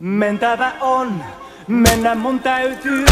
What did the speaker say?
Mentävä on, mennä mun täytyy.